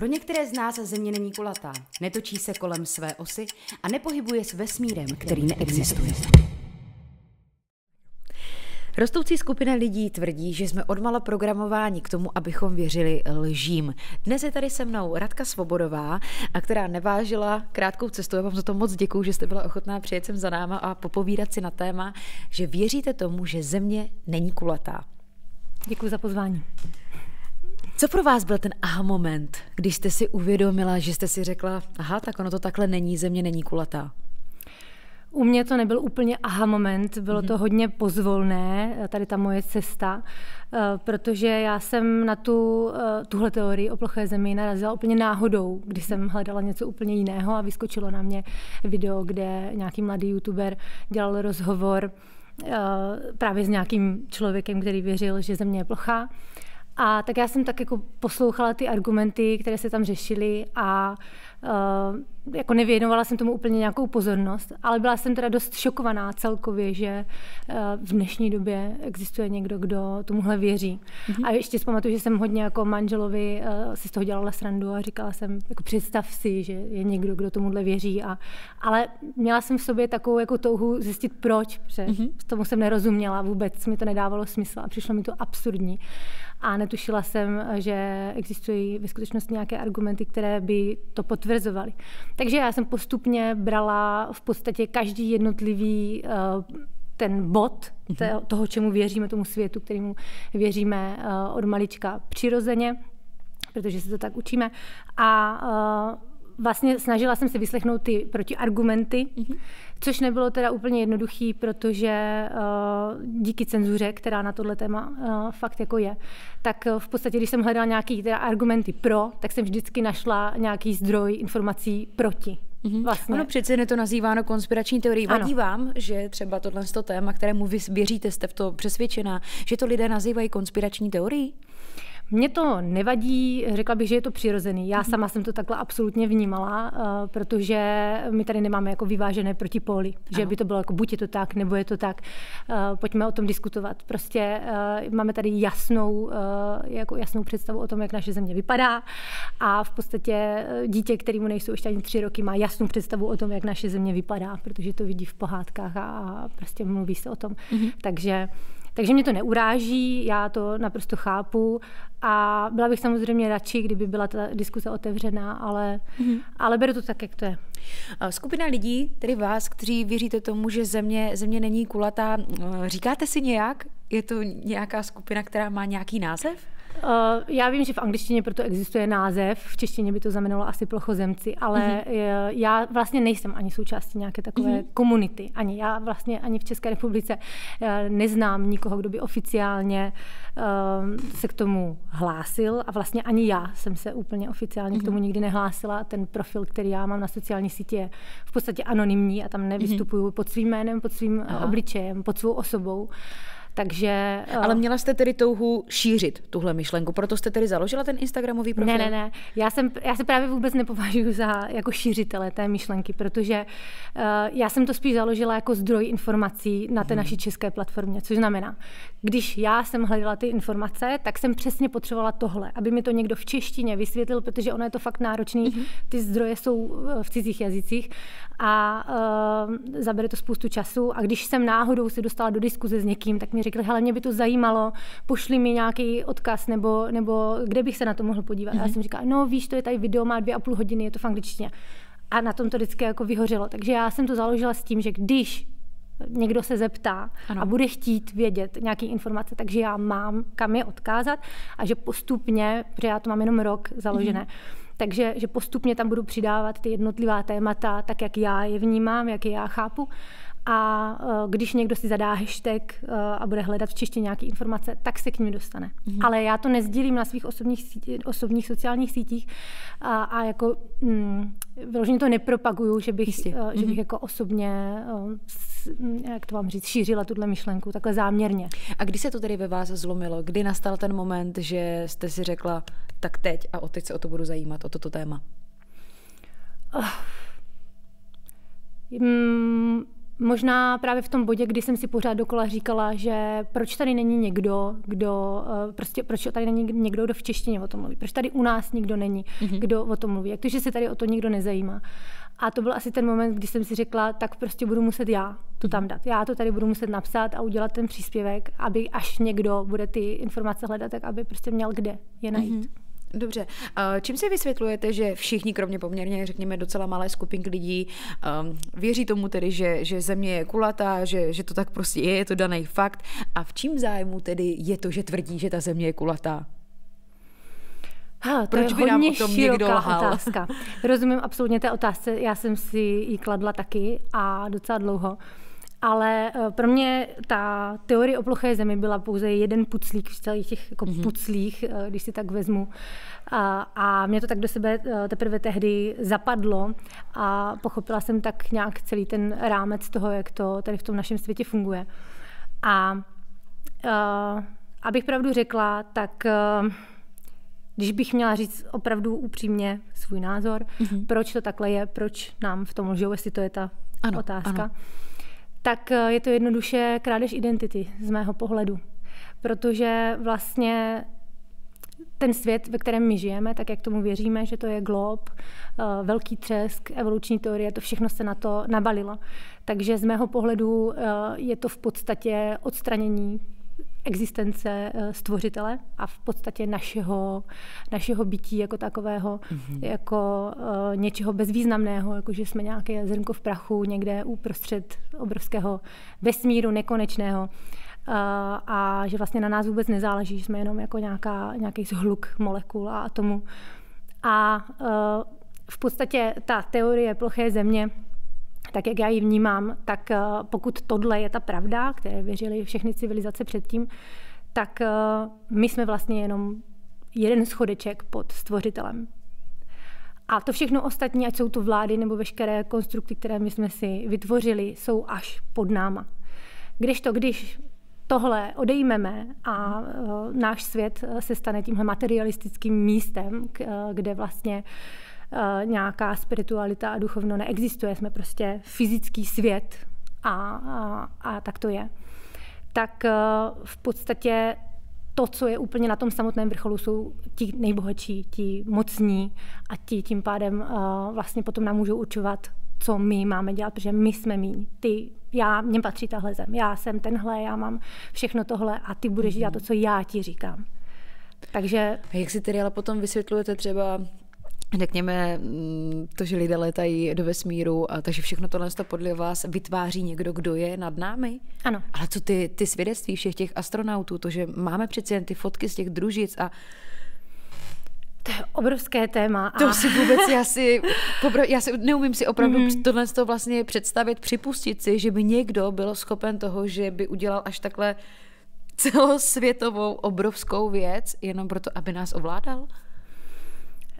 Pro některé z nás země není kulatá, netočí se kolem své osy a nepohybuje s vesmírem, který neexistuje. Rostoucí skupina lidí tvrdí, že jsme odmala programováni k tomu, abychom věřili lžím. Dnes je tady se mnou Radka Svobodová, a která nevážila krátkou cestu. Já vám za to moc děkuju, že jste byla ochotná přijet sem za náma a popovídat si na téma, že věříte tomu, že země není kulatá. Děkuji za pozvání. Co pro vás byl ten aha moment, když jste si uvědomila, že jste si řekla, aha, tak ono to takhle není, země není kulatá? U mě to nebyl úplně aha moment, bylo to mhm. hodně pozvolné, tady ta moje cesta, eh, protože já jsem na tu, eh, tuhle teorii o ploché zemi narazila úplně náhodou, když jsem hledala něco úplně jiného a vyskočilo na mě video, kde nějaký mladý youtuber dělal rozhovor eh, právě s nějakým člověkem, který věřil, že země je plochá. A tak já jsem tak jako poslouchala ty argumenty, které se tam řešily a uh, jako nevěnovala jsem tomu úplně nějakou pozornost, ale byla jsem teda dost šokovaná celkově, že uh, v dnešní době existuje někdo, kdo tomuhle věří. Mm-hmm. A ještě zpamatuju, že jsem hodně jako manželovi uh, si z toho dělala srandu a říkala jsem, jako představ si, že je někdo, kdo tomuhle věří. A, ale měla jsem v sobě takovou jako touhu zjistit proč, protože mm-hmm. tomu jsem nerozuměla vůbec, mi to nedávalo smysl a přišlo mi to absurdní a netušila jsem, že existují ve skutečnosti nějaké argumenty, které by to potvrzovaly. Takže já jsem postupně brala v podstatě každý jednotlivý eh, ten bod mhm. toho, čemu věříme, tomu světu, kterému věříme eh, od malička přirozeně, protože se to tak učíme. A eh, vlastně snažila jsem se vyslechnout ty protiargumenty, mm-hmm. Což nebylo teda úplně jednoduchý, protože uh, díky cenzuře, která na tohle téma uh, fakt jako je, tak uh, v podstatě, když jsem hledala nějaké teda argumenty pro, tak jsem vždycky našla nějaký zdroj informací proti. Mm-hmm. Vlastně. Ono přece je to nazýváno konspirační teorií. Vadí vám, že třeba tohle téma, kterému vy věříte, jste v to přesvědčená, že to lidé nazývají konspirační teorií? Mně to nevadí, řekla bych, že je to přirozený. Já sama jsem to takhle absolutně vnímala, uh, protože my tady nemáme jako vyvážené protipóly, že by to bylo jako buď je to tak, nebo je to tak. Uh, pojďme o tom diskutovat. Prostě uh, máme tady jasnou, jako jasnou představu o tom, jak naše země vypadá a v podstatě dítě, kterému nejsou ještě ani tři roky, má jasnou představu o tom, jak naše země vypadá, protože to vidí v pohádkách a prostě mluví se o tom. Mm-hmm. Takže takže mě to neuráží, já to naprosto chápu a byla bych samozřejmě radši, kdyby byla ta diskuse otevřená, ale, mm-hmm. ale beru to tak, jak to je. Skupina lidí, tedy vás, kteří věříte tomu, že země, země není kulatá, říkáte si nějak? Je to nějaká skupina, která má nějaký název? Uh, já vím, že v angličtině proto existuje název, v češtině by to znamenalo asi plochozemci, ale mm-hmm. já vlastně nejsem ani součástí nějaké takové mm-hmm. komunity. Ani já vlastně ani v České republice uh, neznám nikoho, kdo by oficiálně se k tomu hlásil a vlastně ani já jsem se úplně oficiálně mm-hmm. k tomu mhm. nikdy nehlásila. Ten profil, který já mám na sociální síti je v podstatě anonymní a tam nevystupuju mm-hmm. pod svým jménem, pod svým Aha. obličejem, pod svou osobou. Takže, Ale měla jste tedy touhu šířit tuhle myšlenku, proto jste tedy založila ten Instagramový profil? Ne, ne, ne. Já, jsem, já se právě vůbec nepovažuji za jako šířitele té myšlenky, protože uh, já jsem to spíš založila jako zdroj informací na té hmm. naší české platformě, což znamená, když já jsem hledala ty informace, tak jsem přesně potřebovala tohle, aby mi to někdo v češtině vysvětlil, protože ono je to fakt náročný, hmm. ty zdroje jsou eh, v cizích jazycích a uh, zabere to spoustu času a když jsem náhodou se dostala do diskuze s někým, tak mi řekli, hele, mě by to zajímalo, pošli mi nějaký odkaz, nebo, nebo kde bych se na to mohl podívat. Mm-hmm. A já mhm. jsem říkala, no víš, to je tady video, má dvě a půl hodiny, je to v angličtině. A na tom to vždycky jako vyhořelo. Takže já jsem to založila s tím, že když někdo se zeptá ano. a bude chtít vědět nějaké informace, takže já mám kam je odkázat a že postupně, protože já to mám jenom rok založené, mm-hmm. Takže že postupně tam budu přidávat ty jednotlivá témata, tak jak já je vnímám, jak je já chápu a uh, když někdo si zadá hashtag uh, a bude hledat v češtině nějaké informace, tak se k ním dostane. Mm-hmm. Ale já to nezdílím na svých osobních, osobních sociálních sítích a, a jako mm, vyloženě to nepropaguju, že bych, uh, mm-hmm. že bych mhm. jako osobně, s, jak to vám říct, šířila tuhle myšlenku takhle záměrně. A kdy se to tedy ve vás zlomilo? Kdy nastal ten moment, že jste si řekla, tak teď a od teď se o to budu zajímat, o toto téma? Uh, mm, Možná právě v tom bodě, kdy jsem si pořád dokola říkala, že proč tady není někdo, kdo, eh, prostě proč tady není někdo, kdo v češtině o tom mluví, proč tady u nás nikdo není, mm-hmm. kdo o tom mluví, jak to, že se tady o to nikdo nezajímá. A to byl asi ten moment, kdy jsem si řekla, tak prostě budu muset já to tam dát. Já to tady budu muset napsat a udělat ten příspěvek, aby až někdo bude ty informace hledat, tak aby prostě měl kde je najít. Mm-hmm. Dobře. Čím si vysvětlujete, že všichni, kromě poměrně, řekněme, docela malé skupinky lidí, um, věří tomu tedy, že, že země je kulatá, že, že to tak prostě je, je to daný fakt. A v čím zájmu tedy je to, že tvrdí, že ta země je kulatá? Ha, to Proč je by nám o tom někdo lhal? otázka. Rozumím absolutně té otázce, já jsem si ji kladla taky a docela dlouho. Ale eh, pro mě ta teorie o ploché zemi byla pouze jeden puclík v celých těch jako mm-hmm. puclích, eh, když si tak vezmu. A, a mě to tak do sebe eh, teprve tehdy zapadlo a pochopila jsem tak nějak celý ten rámec toho, jak to tady v tom našem světě funguje. A uh, abych pravdu řekla, tak uh, když bych měla říct opravdu upřímně svůj názor, mm-hmm. proč to takhle je, proč nám v tom lžou, jestli to je ta ano, otázka, ano. Tak eh, je to jednoduše krádež identity z mého pohledu. Protože vlastně ten svět, ve kterém my žijeme, tak jak tomu věříme, že to je glob, eh, velký třesk, evoluční teorie, to všechno se na to nabalilo. Takže z mého pohledu eh, je to v podstatě odstranění existence eh, stvořitele a v podstatě našeho, našeho bytí jako takového, mm-hmm. jako uh, něčeho bezvýznamného, jako že jsme nějaké zrnko v prachu někde uprostřed obrovského vesmíru nekonečného. Uh, a že vlastně na nás vůbec nezáleží, že jsme jenom jako nějaká, nějaký zhluk molekul a atomů. A uh, v podstatě ta teorie ploché země tak jak já ji vnímám, tak eh, pokud tohle je ta pravda, které věřily všechny civilizace předtím, tak eh, my jsme vlastně jenom jeden schodeček pod stvořitelem. A to všechno ostatní, ať jsou to vlády nebo veškeré konstrukty, které my jsme si vytvořili, jsou až pod náma. Když to, když tohle odejmeme a uh, náš svět se stane tímhle materialistickým místem, kde vlastně uh, Eh, nějaká spiritualita a duchovno neexistuje, jsme prostě fyzický svět a, a, a tak to je. Tak eh, v podstatě to, co je úplně na tom samotném vrcholu, jsou ti nejbohatší, ti mocní a ti tím pádem uh, vlastně potom nám můžou určovat, co my máme dělat, protože my jsme mý. Ty, já, mně patří tahle zem, já jsem tenhle, já mám všechno tohle a ty budeš dělat to, co já ti říkám. Takže... A jak si tedy ale potom vysvětlujete třeba řekněme, mm, to, že lidé letají do vesmíru, a takže všechno tohle podle vás vytváří někdo, kdo je nad námi? Ano. Ale co ty, ty svědectví všech těch astronautů, to, že máme přeci jen ty fotky z těch družic a to je obrovské téma. A... To si vůbec, já si, já si neumím si opravdu mm-hmm. tohle to vlastně představit, připustit si, že by někdo byl schopen toho, že by udělal až takhle celosvětovou obrovskou věc, jenom proto, aby nás ovládal?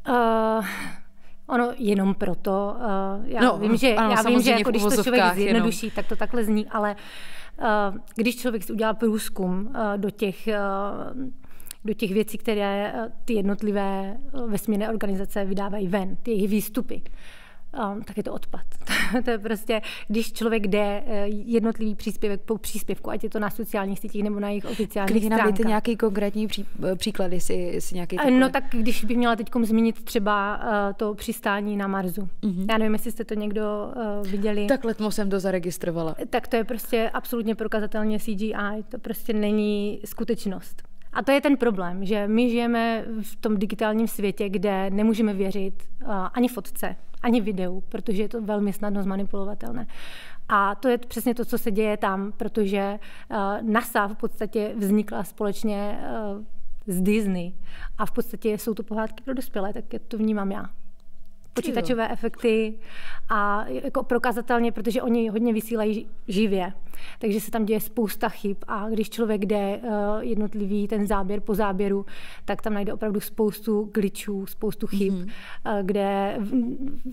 Uh, ono jenom proto, uh, já no, vím, že, ano, já vím, že jako když to člověk zjednoduší, jenom. tak to takhle zní, ale uh, když člověk si udělá průzkum uh, do těch uh, do těch věcí, které ty jednotlivé vesmírné organizace vydávají ven, ty jejich výstupy, um, tak je to odpad. to je prostě, když člověk jde eh, jednotlivý příspěvek po příspěvku, ať je to na sociálních sítích nebo na jejich oficiálních Když nám dejte nějaký konkrétní pří, eh, příklad, jestli, jestli nějaký takové... No tak když bych měla teď zmínit třeba uh, to přistání na Marsu. Mm-hmm. Já nevím, jestli jste to někdo uh, viděli. Tak letmo jsem to zaregistrovala. Tak to je prostě absolutně prokazatelně CGI, to prostě není skutečnost. A to je ten problém, že my žijeme v tom digitálním světě, kde nemůžeme věřit uh, ani fotce, ani videu, protože je to velmi snadno zmanipulovatelné. A to je přesně to, co se děje tam, protože uh, NASA v podstatě vznikla společně uh, z Disney a v podstatě jsou to pohádky pro dospělé, tak to vnímám já počítačové efekty a jako prokazatelně, protože oni hodně vysílají živě, takže se tam děje spousta chyb a když člověk jde eh, jednotlivý ten záběr po záběru, tak tam najde opravdu spoustu glitchů, spoustu chyb, mm-hmm. kde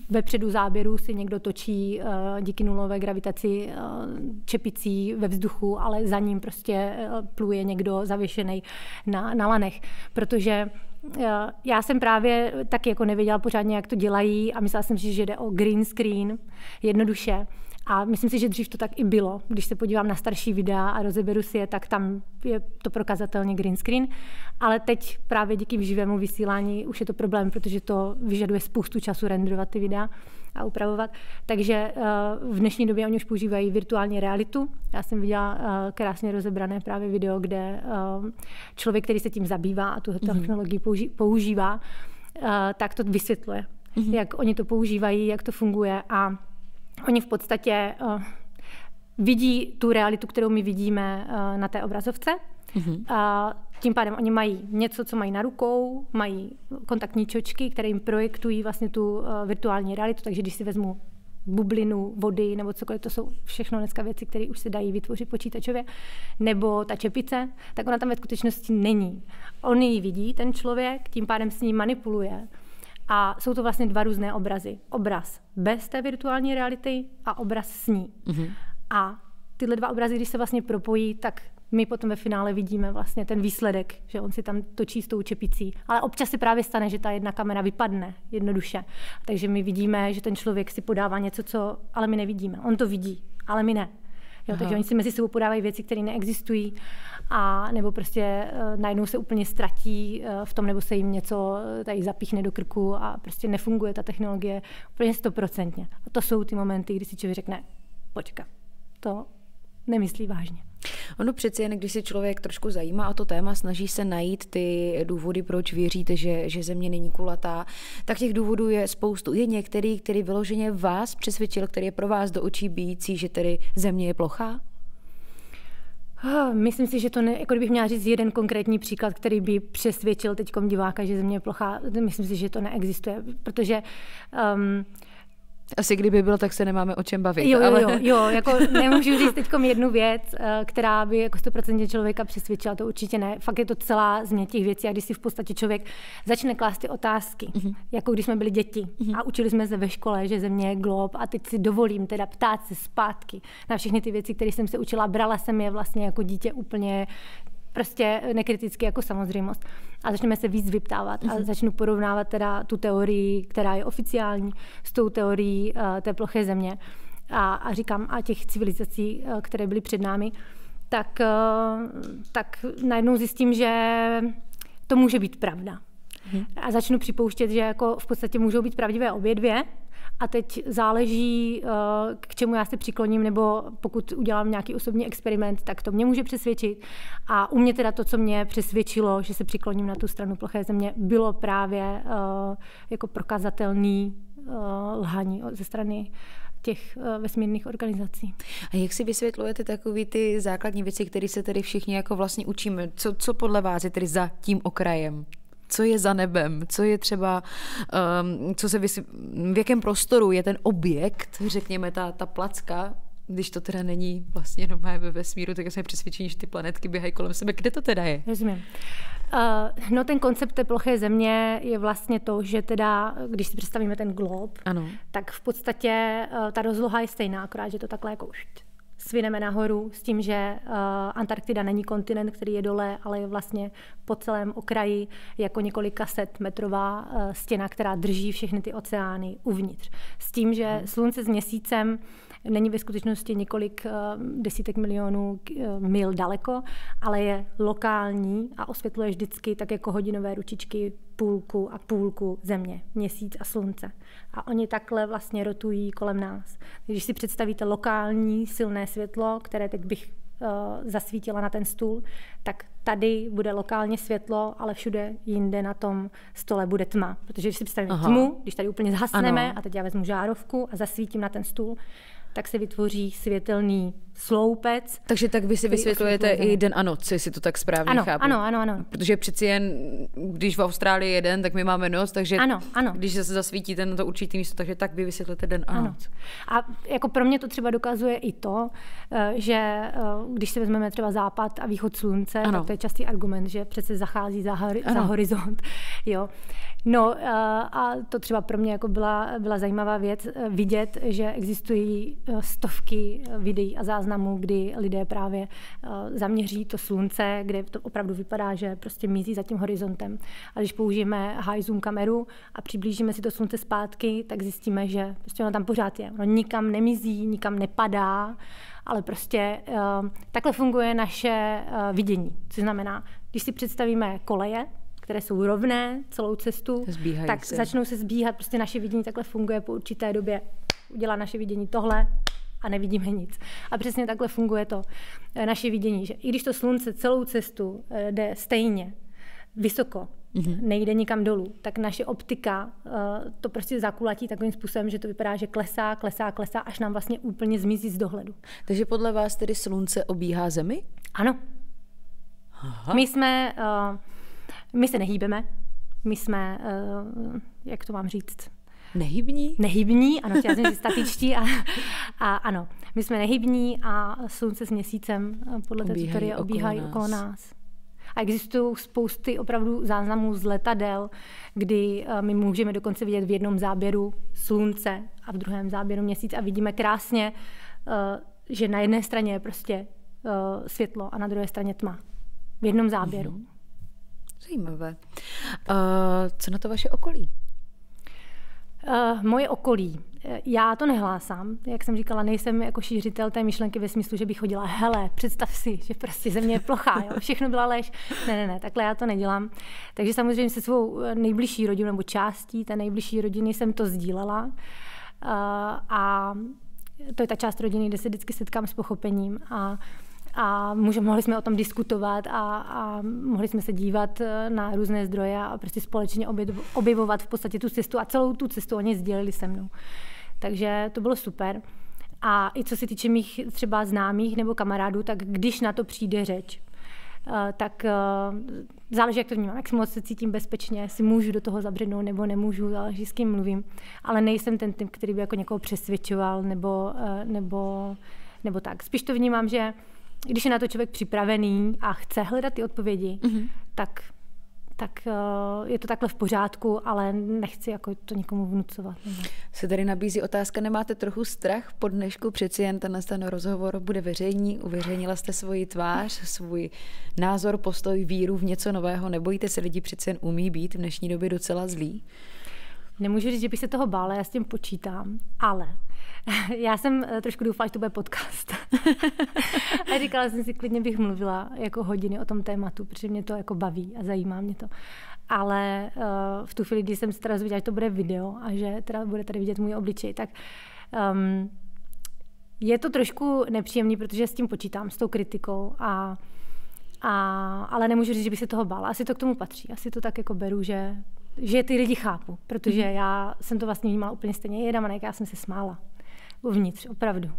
vepředu záběru si někdo točí eh, díky nulové gravitaci čepicí ve vzduchu, ale za ním prostě pluje někdo zavěšený na, na lanech, protože já jsem právě taky jako nevěděla pořádně, jak to dělají a myslela jsem si, že jde o green screen, jednoduše. A myslím si, že dřív to tak i bylo. Když se podívám na starší videa a rozeberu si je, tak tam je to prokazatelně green screen. Ale teď právě díky živému vysílání už je to problém, protože to vyžaduje spoustu času renderovat ty videa a upravovat. Takže eh, v dnešní době oni už používají virtuální realitu. Já jsem viděla eh, krásně rozebrané právě video, kde eh, člověk, který se tím zabývá a tu mhm. technologii používá, tak to vysvětluje, mm-hmm. jak oni to používají, jak to funguje a oni v podstatě vidí tu realitu, kterou my vidíme na té obrazovce. Mm-hmm. A tím pádem oni mají něco, co mají na rukou, mají kontaktní čočky, které jim projektují vlastně tu uh, virtuální realitu, takže když si vezmu bublinu vody nebo cokoliv, to jsou všechno dneska věci, které už se dají vytvořit počítačově, nebo ta čepice, tak ona tam ve skutečnosti není. On ji vidí, ten člověk, tím pádem s ní manipuluje. A jsou to vlastně dva různé obrazy. Obraz bez té virtuální reality a obraz s ní. Mm-hmm. A tyhle dva obrazy, když se vlastně propojí, tak my potom ve finále vidíme vlastně ten výsledek, že on si tam točí s tou čepicí. Ale občas se právě stane, že ta jedna kamera vypadne jednoduše. Takže my vidíme, že ten člověk si podává něco, co ale my nevidíme. On to vidí, ale my ne. Jo, takže oni si mezi sebou podávají věci, které neexistují a nebo prostě uh, najednou se úplně ztratí uh, v tom, nebo se jim něco eh, tady zapíchne do krku a prostě nefunguje ta technologie úplně stoprocentně. A to jsou ty momenty, kdy si člověk řekne, počka, to nemyslí vážně. Ono přeci jen, když si člověk trošku zajímá o to téma, snaží se najít ty důvody, proč věříte, že, že země není kulatá, tak těch důvodů je spoustu. Je některý, který vyloženě vás přesvědčil, který je pro vás do očí bíjící, že tedy země je plochá? Myslím si, že to ne, jako kdybych měla říct jeden konkrétní příklad, který by přesvědčil teď diváka, že země je plochá, myslím si, že to neexistuje, protože um, asi kdyby bylo, tak se nemáme o čem bavit. Jo, jo, ale... jo, jo jako nemůžu říct teď jednu věc, eh, která by jako 100% člověka přesvědčila, to určitě ne. Fakt je to celá změna těch věcí a když si v podstatě člověk začne klást ty otázky, mm-hmm. jako když jsme byli děti mm-hmm. a učili jsme se ve škole, že země je glob a teď si dovolím teda ptát se zpátky na všechny ty věci, které jsem se učila, brala jsem je vlastně jako dítě úplně prostě nekriticky jako samozřejmost. A začneme se víc vyptávat a mhm. začnu porovnávat teda tu teorii, která je oficiální, s tou teorií uh, té ploché země. A, a říkám, a těch civilizací, uh, které byly před námi, tak, uh, tak najednou zjistím, že to může být pravda. Hmm. A začnu připouštět, že jako v podstatě můžou být pravdivé obě dvě, a teď záleží, eh, k čemu já se přikloním, nebo pokud udělám nějaký osobní experiment, tak to mě může přesvědčit. A u mě teda to, co mě přesvědčilo, že se přikloním na tu stranu ploché země, bylo právě eh, jako prokazatelný eh, lhaní ze strany těch vesmírných organizací. A jak si vysvětlujete takové ty základní věci, které se tedy všichni jako vlastně učíme? Co, co podle vás je tedy za tím okrajem? Co je za nebem, co je třeba, um, co se vysv... v jakém prostoru je ten objekt, řekněme ta, ta placka, když to teda není vlastně normálně ve vesmíru, tak jsme přesvědčení, že ty planetky běhají kolem sebe. Kde to teda je? Rozumím. Uh, no ten koncept té ploché země je vlastně to, že teda, když si představíme ten glob, ano. tak v podstatě uh, ta rozloha je stejná, akorát, že to takhle jako už svineme nahoru s tím, že uh, Antarktida není kontinent, který je dole, ale je vlastně po celém okraji jako několika set metrová uh, stěna, která drží všechny ty oceány uvnitř. S tím, že hmm. Slunce s měsícem není ve skutečnosti několik uh, desítek milionů mil daleko, ale je lokální a osvětluje vždycky tak jako hodinové ručičky půlku a půlku země, měsíc a slunce. A oni takhle vlastně rotují kolem nás. Když si představíte lokální silné světlo, které teď bych uh, zasvítila na ten stůl, tak tady bude lokálně světlo, ale všude jinde na tom stole bude tma. Protože když si představíme Aha. tmu, když tady úplně zhasneme ano. a teď já vezmu žárovku a zasvítím na ten stůl, tak se vytvoří světelný sloupec. Takže tak vy si vysvětlujete i den a noc, jestli to tak správně ano, chápu. Ano, ano, ano. Protože přeci jen, když v Austrálii je den, tak my máme noc, takže ano, ano. když se zasvítíte na to určitý místo, takže tak vy vysvětlujete den a ano. noc. A jako pro mě to třeba dokazuje i to, eh, že eh, když si vezmeme třeba západ a východ slunce, ano. tak to je častý argument, že přece zachází za, hori- za horizont. Jo. No eh, a to třeba pro mě jako byla, byla zajímavá věc vidět, že existují stovky videí a záznamů, kdy lidé právě zaměří to slunce, kde to opravdu vypadá, že prostě mizí za tím horizontem. A když použijeme high zoom kameru a přiblížíme si to slunce zpátky, tak zjistíme, že prostě ono tam pořád je. Ono nikam nemizí, nikam nepadá, ale prostě takhle funguje naše vidění. Což znamená, když si představíme koleje, které jsou rovné celou cestu, Zbíhají tak se. začnou se zbíhat. Prostě naše vidění takhle funguje po určité době. Udělá naše vidění tohle a nevidíme nic. A přesně takhle funguje to eh, naše vidění, že i když to slunce celou cestu eh, jde stejně, vysoko, mm-hmm. nejde nikam dolů, tak naše optika uh, to prostě zakulatí takovým způsobem, že to vypadá, že klesá, klesá, klesá, až nám vlastně úplně zmizí z dohledu. Takže podle vás tedy slunce obíhá Zemi? Ano. Aha. My jsme uh, my se nehýbeme, my jsme, uh, jak to mám říct, Nehybní? Nehybní, ano, chtěla jsem říct statičtí a, a ano, my jsme nehybní a slunce s měsícem eh, podle té teorie obíhají okolo, okolo nás. A existují spousty opravdu záznamů z letadel, kdy uh, my můžeme dokonce vidět v jednom záběru slunce a v druhém záběru měsíc a vidíme krásně, uh, že na jedné straně je prostě světlo a na druhé straně tma. V jednom záběru. Mm-hmm. Zajímavé. Uh, co na to vaše okolí? Uh, moje okolí. Já to nehlásám. Jak jsem říkala, nejsem jako šířitel té myšlenky ve smyslu, že bych chodila, hele, představ si, že prostě země je plochá, jo? všechno byla lež. Ne, ne, ne, takhle já to nedělám. Takže samozřejmě se svou nejbližší rodinou nebo částí té nejbližší rodiny jsem to sdílela. Uh, a to je ta část rodiny, kde se vždycky setkám s pochopením. A a může, mohli jsme o tom diskutovat a, a mohli jsme se dívat eh, na různé zdroje a prostě společně objevovat v podstatě tu cestu a celou tu cestu oni sdělili se mnou. Takže to bylo super. A i co se týče mých třeba známých nebo kamarádů, tak když na to přijde řeč, eh, tak eh, záleží, jak to vnímám, jak moc se cítím bezpečně, si můžu do toho zabřednout nebo nemůžu, záleží s kým mluvím. Ale nejsem ten typ, který by jako někoho přesvědčoval nebo, nebo, nebo tak. Spíš to vnímám, že když je na to člověk připravený a chce hledat ty odpovědi, mm-hmm. tak tak uh, je to takhle v pořádku, ale nechci jako to nikomu vnucovat. Se tady nabízí otázka, nemáte trochu strach po dnešku, přeci jen ten, ten rozhovor bude veřejný, uveřejnila jste svoji tvář, svůj názor, postoj, víru v něco nového, nebojíte se lidi přeci jen umí být v dnešní době docela zlý? Nemůžu říct, že bych se toho bála, já s tím počítám, ale já jsem eh, trošku doufala, že to bude podcast. a říkala jsem si, klidně bych mluvila jako hodiny o tom tématu, protože mě to jako baví a zajímá mě to. Ale uh, v tu chvíli, kdy jsem se teda zvěděla, že to bude video a že teda bude tady vidět můj obličej, tak um, je to trošku nepříjemný, protože s tím počítám, s tou kritikou a a, ale nemůžu říct, že bych se toho bála. Asi to k tomu patří. Asi to tak jako beru, že, že ty lidi chápu, protože mm-hmm. já jsem to vlastně vnímala úplně stejně. Jedna manek, já jsem se smála uvnitř, opravdu.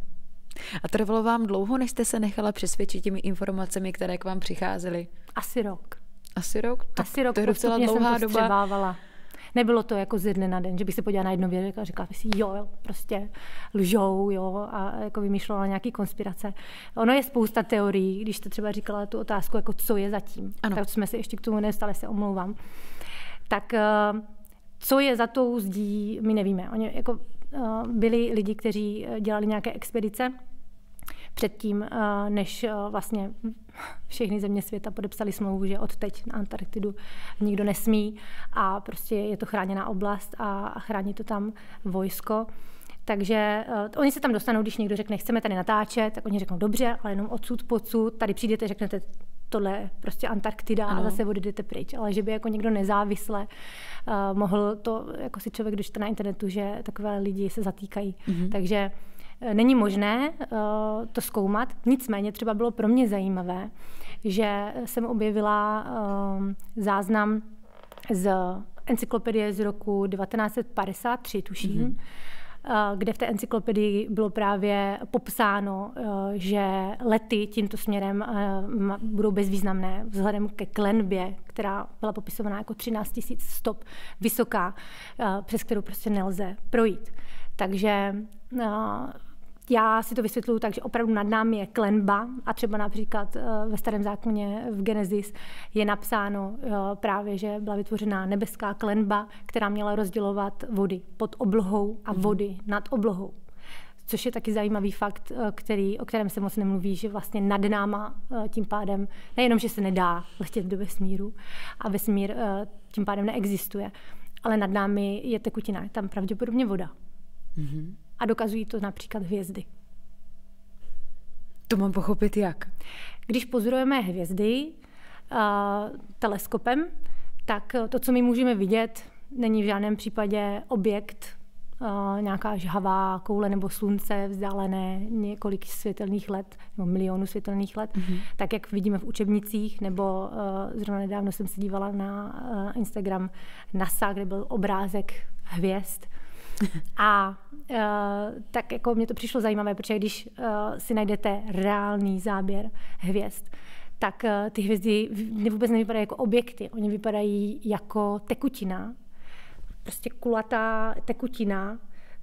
A trvalo vám dlouho, než jste se nechala přesvědčit těmi informacemi, které k vám přicházely? Asi rok. Asi rok? Tak Asi rok, to je docela dlouhá jsem to doba. Nebylo to jako ze dne na den, že bych se podívala na jednu věc a říkala si, jo, prostě lžou, jo, a jako vymýšlela nějaký konspirace. Ono je spousta teorií, když jste třeba říkala tu otázku, jako co je zatím, ano. tak jsme se ještě k tomu neustále se omlouvám. Tak eh, co je za tou zdí, my nevíme. Oni jako byli lidi, kteří eh, dělali nějaké expedice předtím, eh, než vlastně všechny země světa podepsali smlouvu, že od teď na Antarktidu nikdo nesmí a prostě je to chráněná oblast a chrání to tam vojsko. Takže uh, oni se tam dostanou, když někdo řekne, chceme tady natáčet, tak oni řeknou, dobře, ale jenom odsud, podsud, tady přijdete, řeknete, tohle je prostě Antarktida ano. a zase odjdete pryč. Ale že by jako někdo nezávisle uh, mohl to, jako si člověk dočte na internetu, že takové lidi se zatýkají. Mm-hmm. Takže uh, není možné uh, to zkoumat. Nicméně třeba bylo pro mě zajímavé, že jsem objevila uh, záznam z encyklopedie z roku 1953, tuším, mm-hmm Eh, kde v té encyklopedii bylo právě popsáno, eh, že lety tímto směrem eh, budou bezvýznamné vzhledem ke klenbě, která byla popisovaná jako 13 000 stop vysoká, přes kterou prostě nelze projít. Takže já si to vysvětluju tak, že opravdu nad námi je klenba a třeba například eh, ve starém zákoně v Genesis je napsáno eh, právě, že byla vytvořena nebeská klenba, která měla rozdělovat vody pod oblohou a mhm. vody nad oblohou. což je taky zajímavý fakt, který, o kterém se moc nemluví, že vlastně nad náma tím pádem, nejenom, že se nedá letět do vesmíru a vesmír tím pádem neexistuje, ale nad námi je tekutina, je tam pravděpodobně voda. Mm-hmm. A dokazují to například hvězdy. To mám pochopit jak? Když pozorujeme hvězdy uh, teleskopem, tak to, co my můžeme vidět, není v žádném případě objekt, uh, nějaká žhavá koule nebo slunce vzdálené několik světelných let nebo milionů světelných let, mm-hmm. tak jak vidíme v učebnicích, nebo uh, zrovna nedávno jsem se dívala na uh, Instagram NASA, kde byl obrázek hvězd, a uh, tak jako mě to přišlo zajímavé, protože když uh, si najdete reálný záběr hvězd, tak uh, ty hvězdy vůbec nevypadají jako objekty, oni vypadají jako tekutina, prostě kulatá tekutina,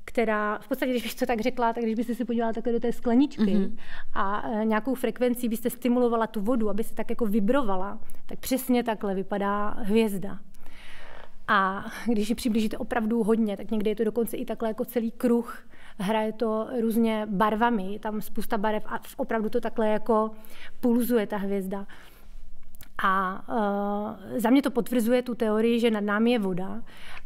která, v podstatě, když bych to tak řekla, tak když byste se podívala takhle do té skleničky mm-hmm. a e, nějakou frekvencí byste stimulovala tu vodu, aby se tak jako vibrovala, tak přesně takhle vypadá hvězda. A když ji přiblížíte opravdu hodně, tak někdy je to dokonce i takhle jako celý kruh. Hraje to různě barvami, tam spousta barev a opravdu to takhle jako pulzuje ta hvězda. A uh, za mě to potvrzuje tu teorii, že nad námi je voda.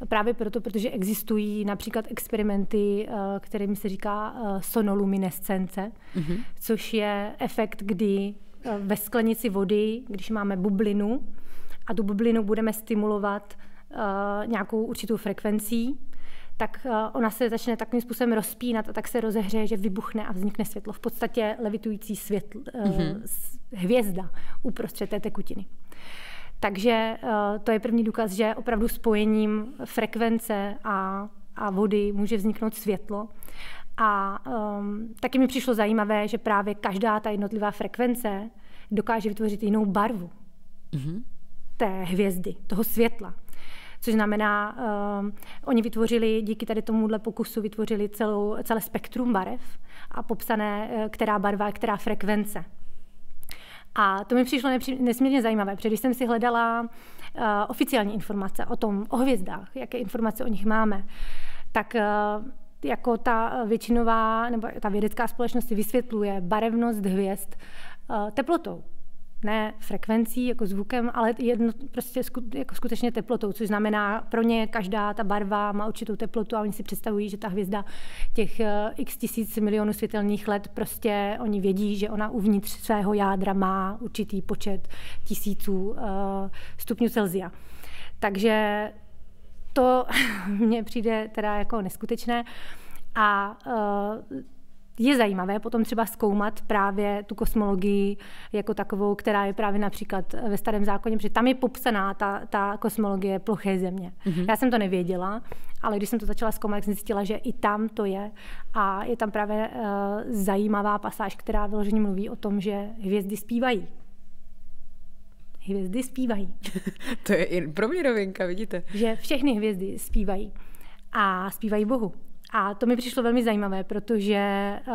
Právě proto, protože existují například experimenty, uh, kterým se říká uh, sonoluminescence, mm-hmm. což je efekt, kdy uh, ve sklenici vody, když máme bublinu a tu bublinu budeme stimulovat nějakou určitou frekvencí, tak uh, ona se začne takovým způsobem rozpínat a tak se rozehřeje, že vybuchne a vznikne světlo. V podstatě levitující světl, mm-hmm. hvězda uprostřed té tekutiny. Takže to je první důkaz, že opravdu spojením frekvence a, a vody může vzniknout světlo. A um, taky mi přišlo zajímavé, že právě každá ta jednotlivá frekvence dokáže vytvořit jinou barvu mm-hmm. té hvězdy, toho světla což znamená, uh, oni vytvořili, díky tady tomuhle pokusu, vytvořili celou, celé spektrum barev a popsané, uh, která barva, která frekvence. A to mi přišlo nesmírně zajímavé, protože když jsem si hledala uh, oficiální informace o tom, o hvězdách, jaké informace o nich máme, tak uh, jako ta většinová, nebo ta vědecká společnost vysvětluje barevnost hvězd uh, teplotou ne frekvencí, jako zvukem, ale jedno, prostě sku, jako skutečně teplotou, což znamená, pro ně každá ta barva má určitou teplotu a oni si představují, že ta hvězda těch eh, x tisíc milionů světelných let, prostě oni vědí, že ona uvnitř svého jádra má určitý počet tisíců uh, stupňů Celzia. Takže to mně přijde teda jako neskutečné. A uh, je zajímavé potom třeba zkoumat právě tu kosmologii jako takovou, která je právě například ve starém zákoně, protože tam je popsaná ta, ta kosmologie ploché země. Mm-hmm. Já jsem to nevěděla, ale když jsem to začala zkoumat, jsem zjistila, že i tam to je. A je tam právě uh, zajímavá pasáž, která vyloženě mluví o tom, že hvězdy zpívají. Hvězdy zpívají. to je i pro mě novinka, vidíte. Že všechny hvězdy zpívají. A zpívají Bohu. A to mi přišlo velmi zajímavé, protože uh,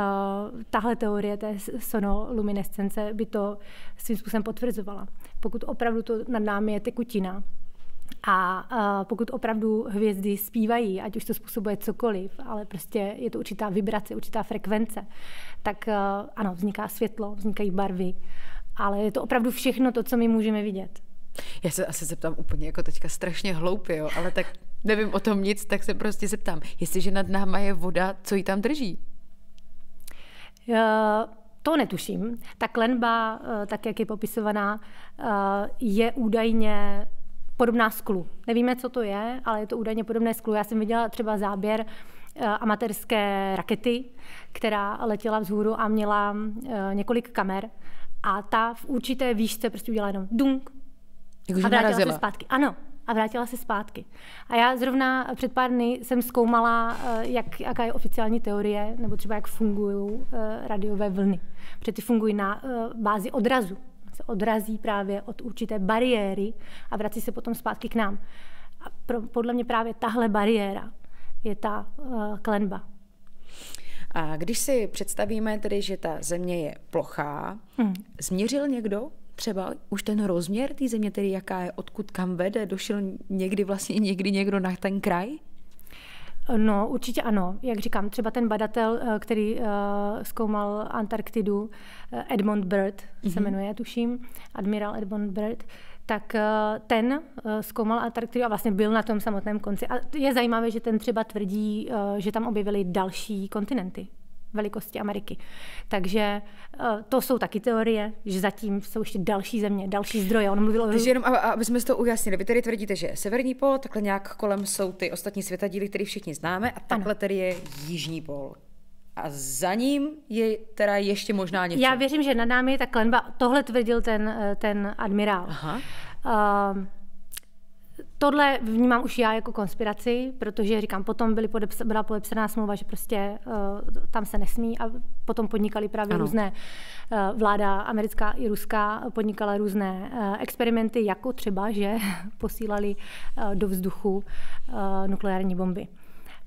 tahle teorie té sonoluminescence by to svým způsobem potvrzovala. Pokud opravdu to nad námi je tekutina, a uh, pokud opravdu hvězdy zpívají, ať už to způsobuje cokoliv, ale prostě je to určitá vibrace, určitá frekvence, tak uh, ano, vzniká světlo, vznikají barvy, ale je to opravdu všechno to, co my můžeme vidět. Já se asi zeptám úplně jako teďka strašně hloupě, jo, ale tak nevím o tom nic, tak se prostě zeptám, jestliže nad náma je voda, co ji tam drží? Uh, to netuším. Ta klenba, uh, tak jak je popisovaná, uh, je údajně podobná sklu. Nevíme, co to je, ale je to údajně podobné sklu. Já jsem viděla třeba záběr amatérské rakety, která letěla vzhůru a měla několik kamer a ta v určité výšce prostě udělala jenom dunk a vrátila narazila. se zpátky. Ano, a vrátila se zpátky. A já zrovna před pár dny jsem zkoumala, eh, jak, jaká je oficiální teorie, nebo třeba jak fungují eh, radiové vlny. Protože ty fungují na eh, bázi odrazu. Se odrazí právě od určité bariéry a vrací se potom zpátky k nám. A pro, podle mě právě tahle bariéra je ta uh, klenba. A když si představíme tedy, že ta země je plochá, hmm. změřil někdo třeba už ten rozměr té země, tedy jaká je, odkud kam vede, došel někdy vlastně někdy někdo na ten kraj? No, určitě ano. Jak říkám, třeba ten badatel, eh, který uh, zkoumal Antarktidu, Edmund Bird mm-hmm. se mhm. jmenuje, tuším, admirál Edmund Bird, tak uh, ten uh, zkoumal Antarktidu a vlastně byl na tom samotném konci. A je zajímavé, že ten třeba tvrdí, uh, že tam objevili další kontinenty velikosti Ameriky. Takže uh, to jsou taky teorie, že zatím jsou ještě další země, další zdroje. On mluvil o... Takže jenom, aby jsme to ujasnili, vy tedy tvrdíte, že je severní pol, takhle nějak kolem jsou ty ostatní světadíly, které všichni známe, a takhle ano. tedy je jižní pol. A za ním je teda ještě možná něco. Já věřím, že nad námi je ta klenba. Tohle tvrdil ten, eh, ten admirál. Aha. Uh, Tohle vnímám už já jako konspiraci, protože říkám, potom byly podepsa, byla podepsaná smlouva, že prostě uh, tam se nesmí a potom podnikali právě ano. různé uh, vláda americká i ruská podnikala různé uh, experimenty, jako třeba, že posílali uh, do vzduchu uh, nukleární bomby.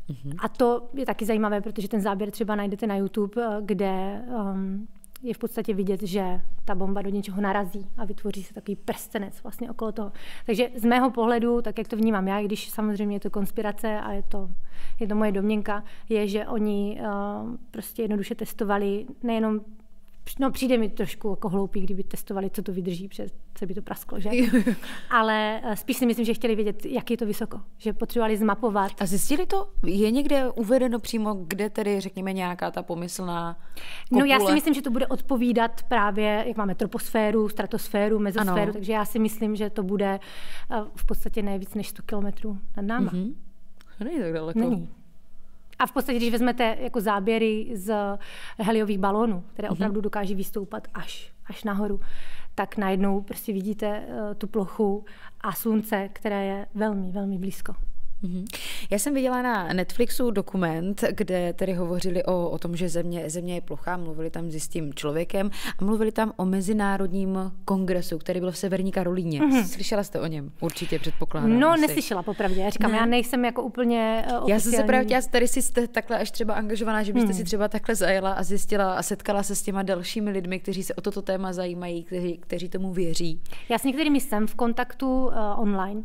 Mm-hmm. A to je taky zajímavé, protože ten záběr třeba najdete na YouTube, kde um, je v podstatě vidět, že ta bomba do něčeho narazí a vytvoří se takový prstenec vlastně okolo toho. Takže z mého pohledu, tak jak to vnímám já, i když samozřejmě je to konspirace a je to, je to moje domněnka, je, že oni uh, prostě jednoduše testovali nejenom No přijde mi trošku jako hloupý, kdyby testovali, co to vydrží, protože se by to prasklo, že? Ale eh, spíš si myslím, že chtěli vědět, jak je to vysoko, že potřebovali zmapovat. A zjistili to? Je někde uvedeno přímo, kde tedy, řekněme, nějaká ta pomyslná kopule? No já si myslím, že to bude odpovídat právě, jak máme troposféru, stratosféru, mezosféru, ano. takže já si myslím, že to bude eh, v podstatě ne víc než 100 kilometrů nad náma. Mm-hmm. Není tak daleko. Není. A v podstatě, když vezmete jako záběry z heliových balónů, které mhm. opravdu dokáží vystoupat až, až nahoru, tak najednou prostě vidíte uh, tu plochu a slunce, které je velmi, velmi blízko. Mhm. Já jsem viděla na Netflixu dokument, kde tedy hovořili o, o tom, že země, země je plochá, mluvili tam s tím člověkem a mluvili tam o mezinárodním kongresu, který byl v Severní Karolíně. Mm-hmm. Slyšela jste o něm? Určitě předpokládám. No, asi. neslyšela popravdě. Já říkám, ne. já nejsem jako úplně uh, Já jsem se právě já tady si jste takhle až třeba angažovaná, že byste hmm. si třeba takhle zajela a zjistila a setkala se s těma dalšími lidmi, kteří se o toto téma zajímají, kteří, kteří tomu věří. Já s některými jsem v kontaktu uh, online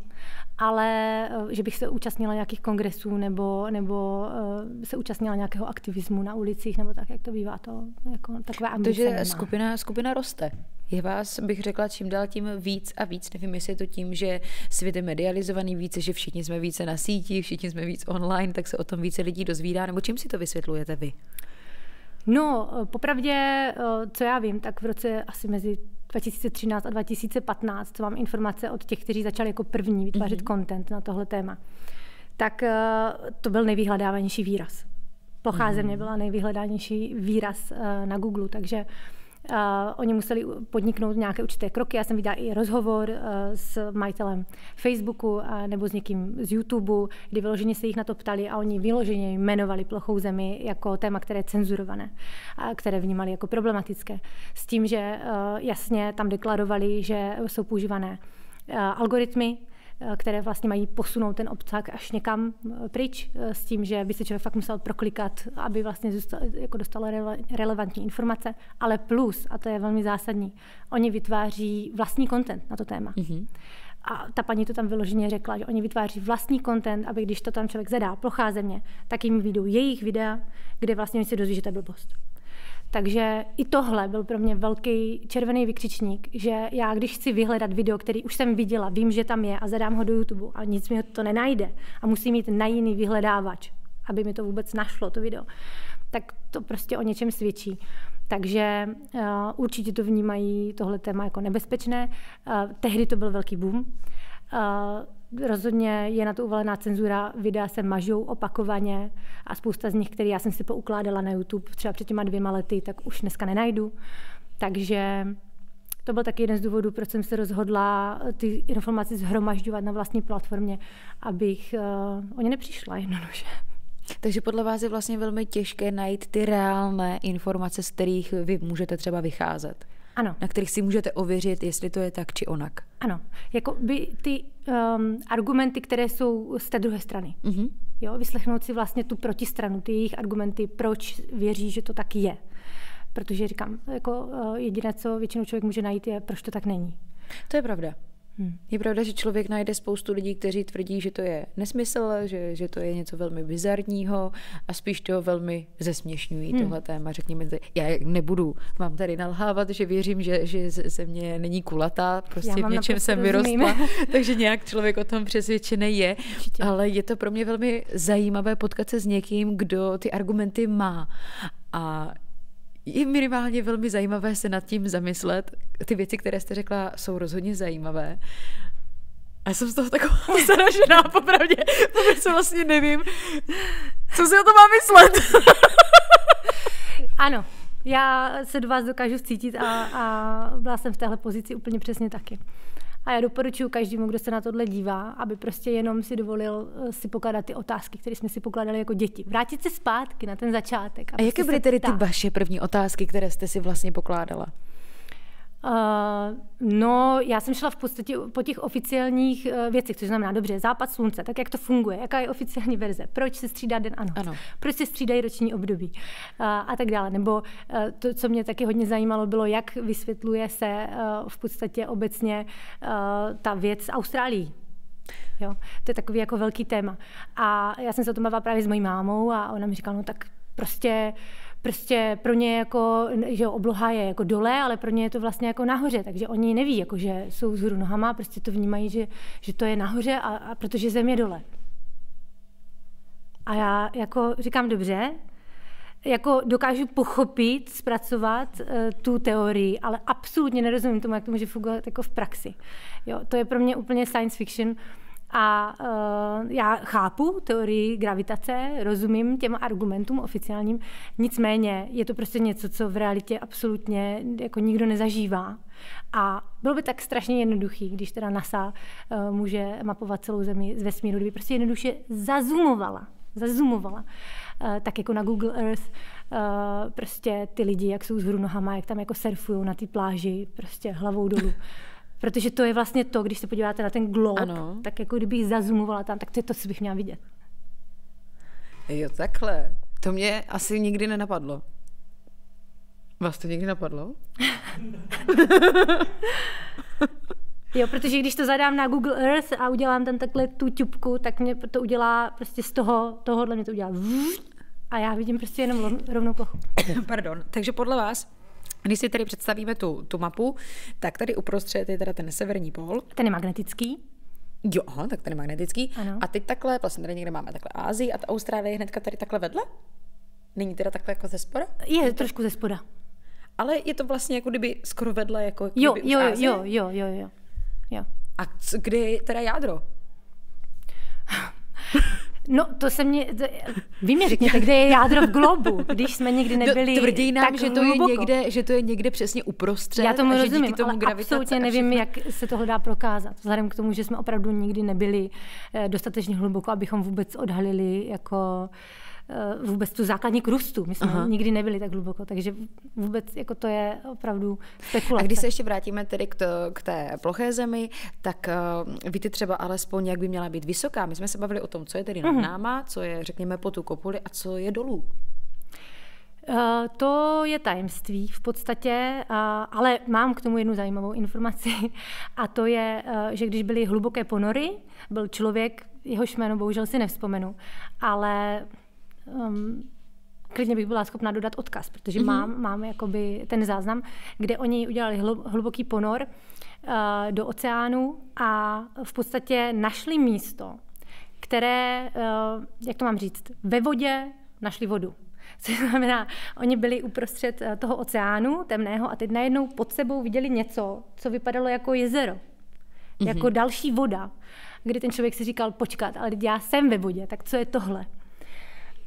ale eh, že bych se účastnila nějakých kongresů nebo, nebo uh, se účastnila nějakého aktivismu na ulicích nebo tak, jak to bývá, to jako takové ambice Takže skupina, skupina roste. Je vás, bych řekla, čím dál tím víc a víc. Nevím, jestli je to tím, že svět je medializovaný více, že všichni jsme více na síti, všichni jsme víc online, tak se o tom více lidí dozvídá, nebo čím si to vysvětlujete vy? No, eh, popravdě, co já vím, tak v roce asi mezi 2013 a 2015, co mám informace od těch, kteří začali jako první vytvářet mm-hmm. content na tohle téma, tak eh, to byl nejvyhledávanější výraz. Plochá mm-hmm. země byla nejvyhledávanější výraz eh, na Google, takže Uh, oni museli podniknout nějaké určité kroky. Já jsem viděla i rozhovor uh, s majitelem Facebooku uh, nebo s někým z YouTube, kdy vyloženě se jich na to ptali a oni vyloženě jmenovali plochou zemi jako téma, které je cenzurované, a které vnímali jako problematické. S tím, že jasně tam deklarovali, že jsou používané algoritmy, Eh, které vlastně mají posunout ten obsah až někam eh, pryč eh, s tím, že by se člověk fakt musel proklikat, aby vlastně zůstal, jako dostal relevantní informace, ale plus, a to je velmi zásadní, oni vytváří vlastní content na to téma. Mm-hmm. A ta paní to tam vyloženě řekla, že oni vytváří vlastní content, aby když to tam člověk zadá, plochá země, tak jim vyjdou jejich videa, kde vlastně oni si dozví, že to je blbost. Takže i tohle byl pro mě velký červený vykřičník, že já, když chci vyhledat video, který už jsem viděla, vím, že tam je a zadám ho do YouTube a nic mi to nenajde a musím mít na jiný vyhledávač, aby mi to vůbec našlo, to video, tak to prostě o něčem svědčí. Takže uh, určitě to vnímají tohle téma jako nebezpečné. Uh, tehdy to byl velký boom. Uh, Rozhodně je na to uvalená cenzura, videa se mažou opakovaně a spousta z nich, které já jsem si poukládala na YouTube třeba před těma dvěma lety, tak už dneska nenajdu. Takže to byl taky jeden z důvodů, proč jsem se rozhodla ty informace zhromažďovat na vlastní platformě, abych uh, o ně nepřišla jednoduše. Takže podle vás je vlastně velmi těžké najít ty reálné informace, z kterých vy můžete třeba vycházet. Ano. Na kterých si můžete ověřit, jestli to je tak či onak. Ano. Jako by ty um, argumenty, které jsou z té druhé strany. Mm-hmm. Jo, vyslechnout si vlastně tu protistranu, ty jejich argumenty, proč věří, že to tak je. Protože říkám, jako uh, jediné, co většinou člověk může najít, je, proč to tak není. To je pravda. Hmm. Je pravda, že člověk najde spoustu lidí, kteří tvrdí, že to je nesmysl, že, že to je něco velmi bizarního a spíš to velmi zesměšňují hmm. tohle téma. Řekněme, já nebudu vám tady nalhávat, že věřím, že, že země není kulatá, prostě v něčem jsem vyrostla, takže nějak člověk o tom přesvědčený je, Určitě. ale je to pro mě velmi zajímavé potkat se s někým, kdo ty argumenty má. A je minimálně velmi zajímavé se nad tím zamyslet. Ty věci, které jste řekla, jsou rozhodně zajímavé. A já jsem z toho taková zaražená, popravdě. Vůbec vlastně nevím, co si o to mám myslet. ano, já se do vás dokážu cítit a, a byla jsem v téhle pozici úplně přesně taky. A já doporučuji každému, kdo se na tohle dívá, aby prostě jenom si dovolil eh, si pokládat ty otázky, které jsme si pokládali jako děti. Vrátit se zpátky na ten začátek. A, a jaké byly tedy ty vaše první otázky, které jste si vlastně pokládala? Uh, no, já jsem šla v podstatě po těch oficiálních uh, věcech, což znamená, dobře, západ slunce, tak jak to funguje, jaká je oficiální verze, proč se střídá den a noc, ano. proč se střídají roční období uh, a tak dále. Nebo uh, to, co mě taky hodně zajímalo, bylo, jak vysvětluje se uh, v podstatě obecně uh, ta věc Austrálií. Jo? To je takový jako velký téma. A já jsem se o tom bavila právě s mojí mámou a ona mi říkala, no tak prostě prostě pro ně jako, že obloha je jako dole, ale pro ně je to vlastně jako nahoře, takže oni neví, jako, že jsou vzhůru nohama, prostě to vnímají, že, že to je nahoře, a, a protože zem je dole. A já jako říkám dobře, jako dokážu pochopit, zpracovat uh, tu teorii, ale absolutně nerozumím tomu, jak to může fungovat jako v praxi. Jo, to je pro mě úplně science fiction. A uh, já chápu teorii gravitace, rozumím těm argumentům oficiálním, nicméně je to prostě něco, co v realitě absolutně jako nikdo nezažívá. A bylo by tak strašně jednoduchý, když teda NASA uh, může mapovat celou Zemi z vesmíru, kdyby prostě jednoduše zazumovala, zazumovala, uh, tak jako na Google Earth, prostě ty lidi, jak jsou z nohama, jak tam jako surfují na té pláži, prostě hlavou dolů. Protože to je vlastně to, když se podíváte na ten glob, ano. tak jako kdybych zazumovala tam, tak to je to, co bych měla vidět. Jo, takhle. To mě asi nikdy nenapadlo. Vás to někdy napadlo? jo, protože když to zadám na Google Earth a udělám tam takhle tu ťupku, tak mě to udělá prostě z toho, tohohle mě to udělá a já vidím prostě jenom rovnou plochu. Pardon, takže podle vás když si tady představíme tu, tu mapu, tak tady uprostřed je teda ten severní pól. Ten je magnetický. Jo, aha, tak ten je magnetický. Ano. A teď takhle, vlastně tady někde máme takhle Ázii a ta Austrálie je hnedka tady takhle vedle? Není teda takhle jako ze spoda? Je trošku ze spoda. Ale je to vlastně jako kdyby skoro vedle, jako jo, jo, jo, jo, jo, jo, jo. A co, kde je teda jádro? No, to se mě... To, vy mi řekněte, kde je jádro v globu, když jsme nikdy nebyli Tvrdí nám, tak že to, je někde, že to je někde přesně uprostřed. Já tomu rozumím, tomu ale absolutně nevím, jak se toho dá prokázat. Vzhledem k tomu, že jsme opravdu nikdy nebyli eh, dostatečně hluboko, abychom vůbec odhalili jako vůbec tu základní krustu. My jsme Aha. nikdy nebyli tak hluboko, takže vůbec jako to je opravdu spekulace. A když se ještě vrátíme tedy k, to, k té ploché zemi, tak uh, víte třeba alespoň, jak by měla být vysoká. My jsme se bavili o tom, co je tedy nad uh-huh. náma, co je, řekněme, po tu kopuli a co je dolů. Uh, to je tajemství v podstatě, ale mám k tomu jednu zajímavou informaci a to je, že když byly hluboké ponory, byl člověk, jehož jméno bohužel si nevzpomenu, ale um, klidně bych byla schopná dodat odkaz, protože mm-hmm. mám, mám jakoby ten záznam, kde oni udělali hluboký ponor uh, do oceánu a v podstatě našli místo, které, uh, jak to mám říct, ve vodě našli vodu. Co znamená, oni byli uprostřed uh, toho oceánu temného a teď najednou pod sebou viděli něco, co vypadalo jako jezero, mm-hmm. jako další voda, kdy ten člověk si říkal, počkat, ale já jsem ve vodě, tak co je tohle?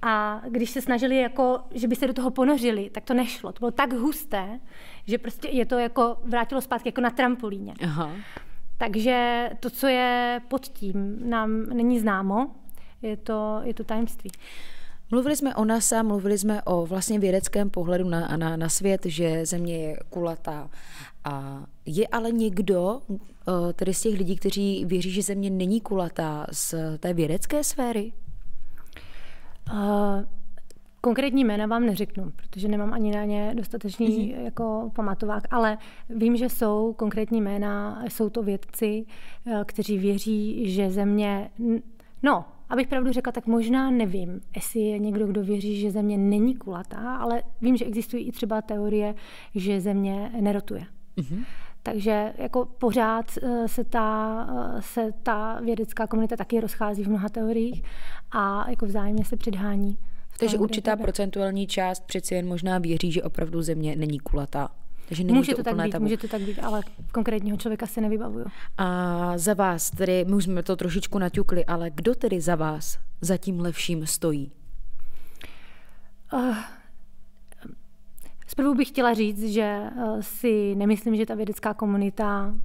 A když se snažili, jako, že by se do toho ponořili, tak to nešlo. To bylo tak husté, že prostě je to jako, vrátilo zpátky jako na trampolíně. Aha. Takže to, co je pod tím, nám není známo. Je to, je to tajemství. Mluvili jsme o NASA, mluvili jsme o vlastně vědeckém pohledu na, na, na svět, že Země je kulatá. A je ale někdo, eh, tedy z těch lidí, kteří věří, že Země není kulatá, z té vědecké sféry? Konkrétní jména vám neřeknu, protože nemám ani na ně dostatečný mm-hmm. jako pamatovák, ale vím, že jsou konkrétní jména, jsou to vědci, eh, kteří věří, že země, no, abych pravdu řekla, tak možná nevím, jestli je někdo, kdo věří, že země není kulatá, ale vím, že existují i třeba teorie, že země nerotuje. Mm-hmm. Takže jako pořád eh, se ta, eh, se ta vědecká komunita taky rozchází v mnoha teoriích a jako vzájemně se předhání. Takže určitá procentuální část přeci jen možná věří, že opravdu země není kulatá. Takže není může to, to tak být, tabu. může to tak být, ale konkrétního člověka si nevybavuju. A za vás, tedy my už jsme to trošičku naťukli, ale kdo tedy za vás za tím levším stojí? Uh, Zprvu bych chtěla říct, že uh, si nemyslím, že ta vědecká komunita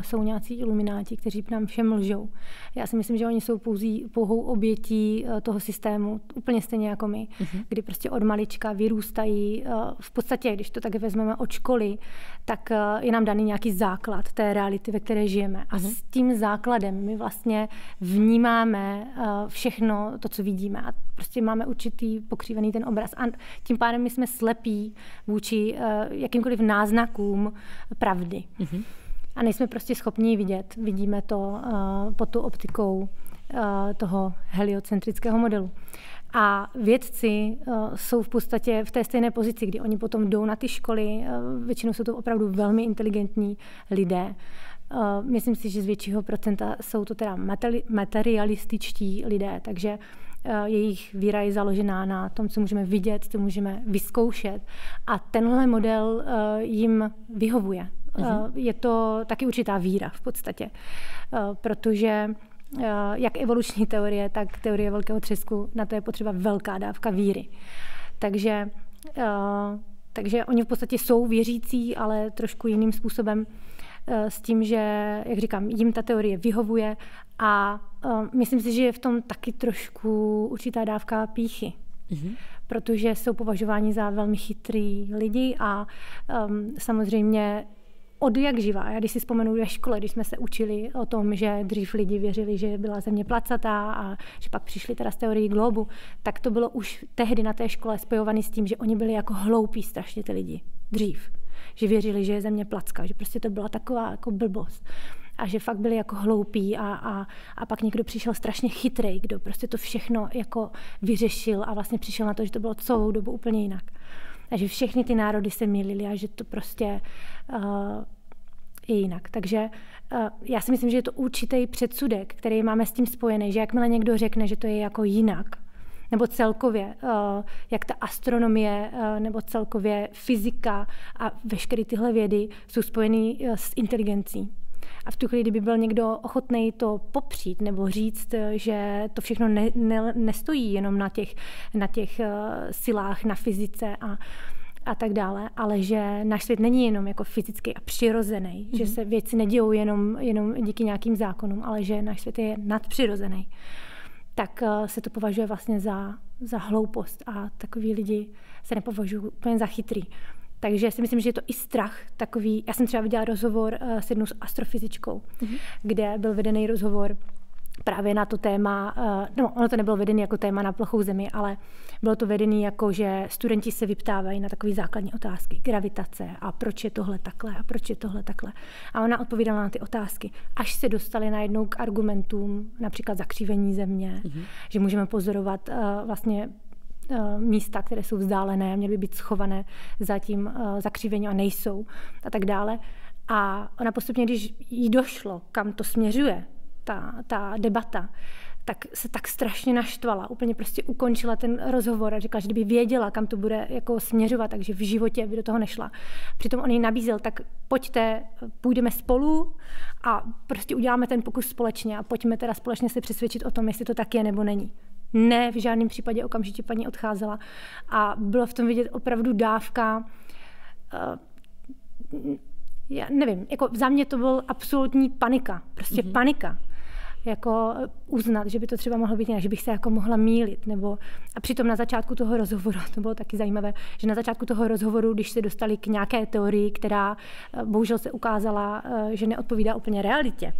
jsou nějací ilumináti, kteří nám všem lžou. Já si myslím, že oni jsou pouzí, pouhou obětí e, toho systému, úplně stejně jako my, uh-huh. kdy prostě od malička vyrůstají. E, v podstatě, když to tak vezmeme od školy, tak e, je nám daný nějaký základ té reality, ve které žijeme. A uh-huh. s tím základem my vlastně vnímáme všechno to, co vidíme. A prostě máme určitý pokřívený ten obraz. A tím pádem my jsme slepí vůči jakýmkoliv náznakům pravdy. Uh-huh a nejsme prostě schopni vidět. Vidíme to uh, pod tu optikou uh, toho heliocentrického modelu. A vědci uh, jsou v podstatě v té stejné pozici, kdy oni potom jdou na ty školy, většinou jsou to opravdu velmi inteligentní lidé. Myslím si, že z většího procenta jsou to teda materialističtí lidé, takže jejich víra je založená na tom, co můžeme vidět, co můžeme vyzkoušet. A tenhle model jim vyhovuje. Uh-huh. Je to taky určitá víra v podstatě, eh, protože eh, jak evoluční teorie, tak teorie velkého třesku, na to je potřeba velká dávka víry. Takže, takže oni v podstatě jsou věřící, ale trošku jiným způsobem s tím, že, jak říkám, jim ta teorie vyhovuje a myslím si, že je v tom taky trošku určitá dávka píchy. Mm-hmm. Protože jsou považováni za velmi chytrý lidi a um, samozřejmě od jak živá. Já když si vzpomenu ve škole, když jsme se učili o tom, že dřív lidi věřili, že byla země placatá a že pak přišli teda z teorii globu, tak to bylo už tehdy na té škole spojované s tím, že oni byli jako hloupí strašně ty lidi. Dřív. Že věřili, že je země placka, že prostě to byla taková jako blbost a že fakt byli jako hloupí a, a, a pak někdo přišel strašně chytrý, kdo prostě to všechno jako vyřešil a vlastně přišel na to, že to bylo celou dobu úplně jinak a že všechny ty národy se milily a že to prostě uh, je jinak. Takže uh, já si myslím, že je to určitý předsudek, který máme s tím spojený, že jakmile někdo řekne, že to je jako jinak, nebo celkově, uh, jak ta astronomie, nebo celkově fyzika a veškeré tyhle vědy jsou spojený uh, s inteligencí. A v tu chvíli, kdyby byl někdo ochotný to popřít nebo říct, že to všechno ne, ne, nestojí jenom na těch, na těch uh, silách, na fyzice a, a tak dále, ale že náš svět není jenom jako fyzický a přirozený, mm-hmm. že mhm. se věci nedějou jenom, jenom díky nějakým zákonům, ale že náš svět je nadpřirozený, tak uh, se to považuje vlastně za, za hloupost a takový lidi se nepovažují úplně za chytrý. Takže si myslím, že je to i strach takový. Já jsem třeba viděla rozhovor uh, s jednou s astrofyzičkou, mm-hmm. kde byl vedený rozhovor právě na to téma, uh, no ono to nebylo vedené jako téma na plochou zemi, ale bylo to vedené jako, že studenti se vyptávají na takové základní otázky, gravitace a proč je tohle takhle a proč je tohle takhle. A ona odpovídala na ty otázky, až se dostali najednou k argumentům, například zakřívení země, mm-hmm. že můžeme pozorovat uh, vlastně Eh, místa, které jsou vzdálené, měly by být schované za tím eh, zakřívením a nejsou a tak dále. A ona postupně, když jí došlo, kam to směřuje, ta, ta debata, tak se tak strašně naštvala. Úplně prostě ukončila ten rozhovor a řekla, že kdyby věděla, kam to bude jako směřovat, takže v životě by do toho nešla. Přitom on jí nabízel, tak pojďte, půjdeme spolu a prostě uděláme ten pokus společně a pojďme teda společně se přesvědčit o tom, jestli to tak je nebo není. Ne, v žádném případě okamžitě paní odcházela. A bylo v tom vidět opravdu dávka, uh, já nevím, jako za mě to byl absolutní panika, prostě mm-hmm. panika jako uznat, že by to třeba mohlo být jinak, že bych se jako mohla mílit. Nebo, a přitom na začátku toho rozhovoru, to bylo taky zajímavé, že na začátku toho rozhovoru, když se dostali k nějaké teorii, která eh, bohužel se ukázala, eh, že neodpovídá úplně realitě,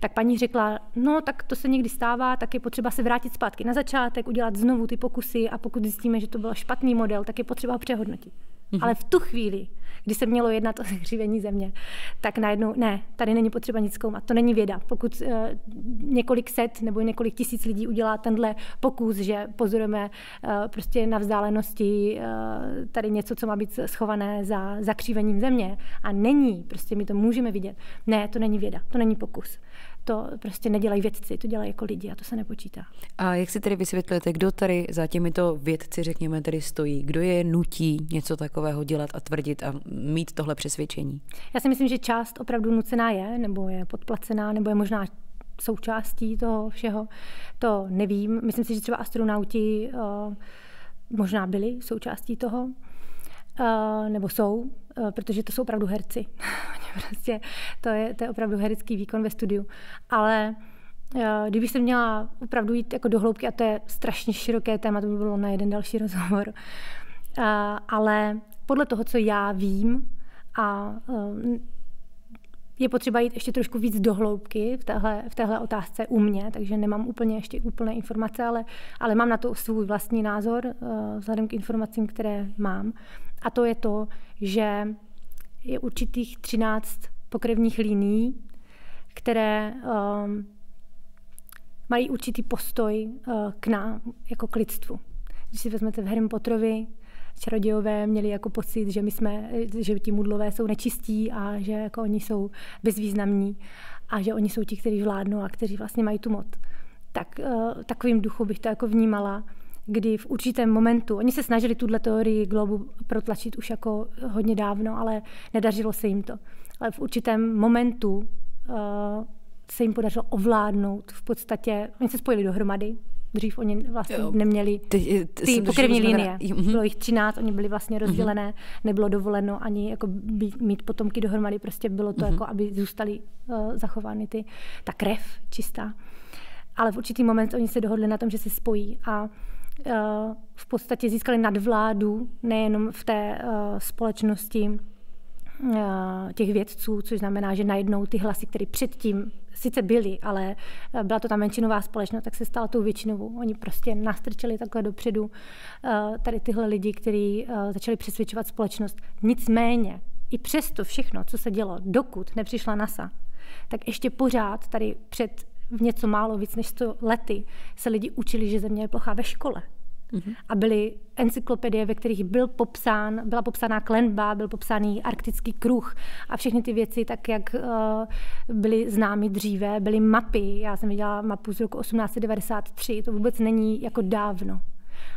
Tak paní řekla, no tak to se někdy stává, tak je potřeba se vrátit zpátky na začátek, udělat znovu ty pokusy a pokud zjistíme, že to byl špatný model, tak je potřeba ho přehodnotit. Mm-hmm. Ale v tu chvíli, kdy se mělo jednat o zahřívení země, tak najednou ne, tady není potřeba nic zkoumat. To není věda. Pokud uh, několik set nebo několik tisíc lidí udělá tenhle pokus, že pozorujeme uh, prostě na vzdálenosti uh, tady něco, co má být schované za zakřívením země a není, prostě my to můžeme vidět. Ne, to není věda, to není pokus to prostě nedělají vědci, to dělají jako lidi a to se nepočítá. A jak si tedy vysvětlujete, kdo tady za těmito vědci, řekněme, tady stojí? Kdo je nutí něco takového dělat a tvrdit a mít tohle přesvědčení? Já si myslím, že část opravdu nucená je, nebo je podplacená, nebo je možná součástí toho všeho. To nevím. Myslím si, že třeba astronauti uh, možná byli součástí toho, uh, nebo jsou, uh, protože to jsou opravdu herci. prostě to je, to je opravdu herecký výkon ve studiu. Ale uh, kdybych se měla opravdu jít jako do hloubky, a to je strašně široké téma, to by bylo na jeden další rozhovor, ale podle toho, co já vím, a je potřeba jít ještě trošku víc do hloubky v téhle, v téhle otázce u mě, takže nemám úplně ještě úplné informace, ale, ale mám na to svůj vlastní názor uh, vzhledem k informacím, které mám. A to je to, že je určitých 13 pokrevních linií, které um, mají určitý postoj uh, k nám, jako k lidstvu. Když si vezmete v Harry Potterovi, čarodějové měli jako pocit, že my jsme, že ti mudlové jsou nečistí a že jako oni jsou bezvýznamní a že oni jsou ti, kteří vládnou a kteří vlastně mají tu moc. Tak uh, takovým duchu bych to jako vnímala kdy v určitém momentu, oni se snažili tuhle teorii globu protlačit už jako hodně dávno, ale nedařilo se jim to. Ale v určitém momentu uh, se jim podařilo ovládnout v podstatě, oni se spojili dohromady, dřív oni vlastně jo. neměli ty, ty, ty pokrevní linie. Mhm. Bylo jich 13, oni byli vlastně mhm. rozdělené, uh-huh. nebylo dovoleno ani jako být, mít potomky dohromady, prostě bylo to uh-huh. jako, aby zůstaly uh, zachovány ty, ta krev čistá. Ale v určitý moment oni se dohodli na tom, že se spojí a Eh, v podstatě získali nadvládu nejenom v té eh, společnosti eh, těch vědců, což znamená, že najednou ty hlasy, které předtím sice byly, ale byla to ta menšinová společnost, tak se stala tou většinovou. Oni prostě nastrčili takhle dopředu tady tyhle lidi, kteří začali přesvědčovat společnost. Nicméně, i přesto všechno, co se dělo, dokud nepřišla NASA, tak ještě pořád tady před v něco málo víc než 100 lety se lidi učili, že Země je plochá ve škole. Mm-hmm. A byly encyklopedie, ve kterých byl popsán, byla popsána klenba, byl popsaný arktický kruh a všechny ty věci, tak jak uh, byly známy dříve, byly mapy. Já jsem viděla mapu z roku 1893, to vůbec není jako dávno.